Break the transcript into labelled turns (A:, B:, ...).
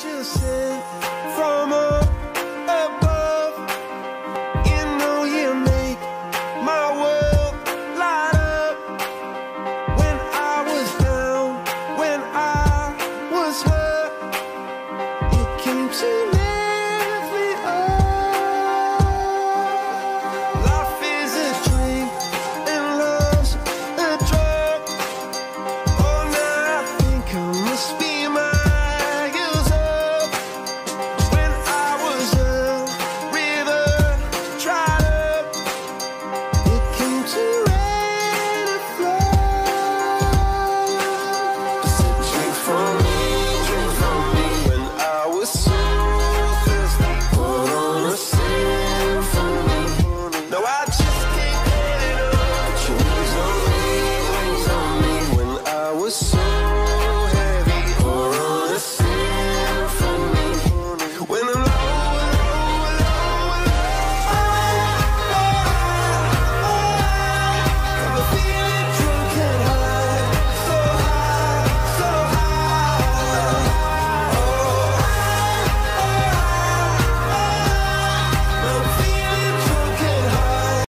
A: Just sent from